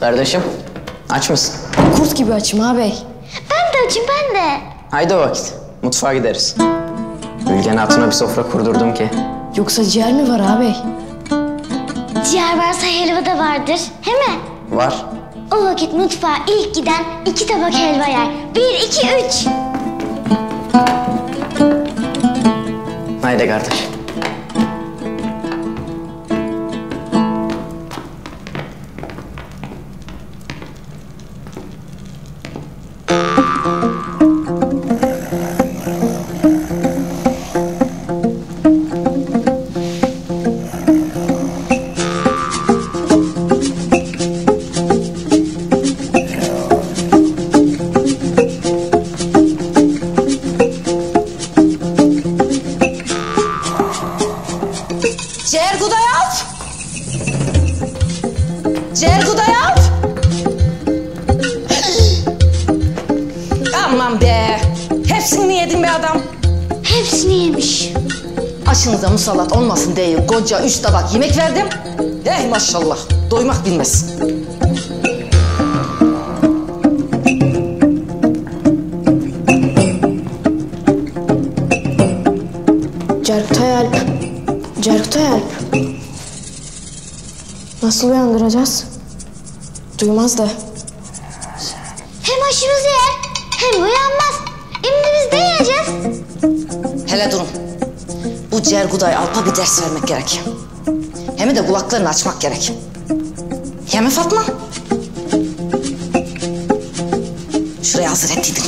Kardeşim aç mısın? Kurt gibi açım ağabey. Ben de açım ben de. Haydi o vakit. Mutfağa gideriz. Ülgen Hatun'a bir sofra kurdurdum ki. Yoksa ciğer mi var ağabey? Ciğer varsa helva da vardır. He mi? Var. O vakit mutfağa ilk giden iki tabak helva yer. Bir, iki, üç. Haydi kardeş. Ciğer Gudayalp! Ciğer Aman be! Hepsini mi yedin be adam? Hepsini yemiş. Aşınıza musallat olmasın diye koca üç tabak yemek verdim. Eh maşallah, doymak bilmez. Cerktay Alp. Cerktay Alp. Nasıl uyandıracağız? Duymaz da. Bu ciğer Guday Alp'a bir ders vermek gerek. Hem de kulaklarını açmak gerek. Yeme Fatma. Şuraya hazır ettiydim.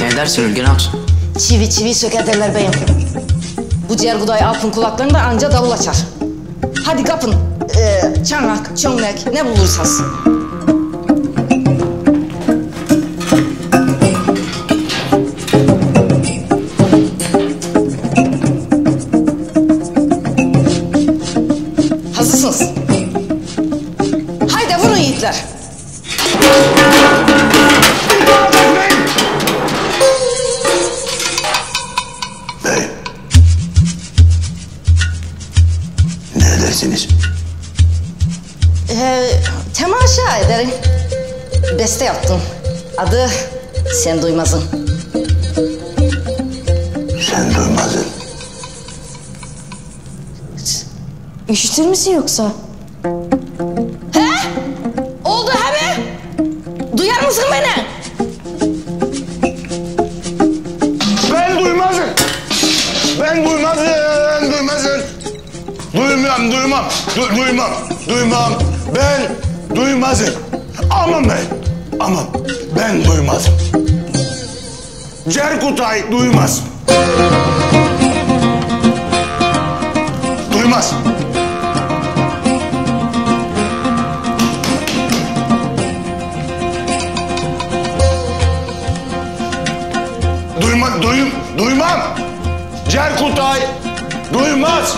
Ne dersin Ülgen Hatun? Çivi çivi söker derler beyim. Bu ciğer Guday Alp'ın kulaklarında anca davul açar. Hadi kapın. Ee, çanak, çömlek ne bulursanız. Yiğitler. Bey. Ne edersiniz? Ee, temaşa ederim. Beste yaptım. Adı Sen Duymaz'ın. Sen duymazın. Üşütür müsün yoksa? Duymazım. Ben duymazım, duymazım. Duymam, duymam, du- duymam, duymam. Ben duymazım. Aman ben, aman ben duymazım. Cerkutay duymaz. Duymaz. Duymam. Cerkutay duymaz.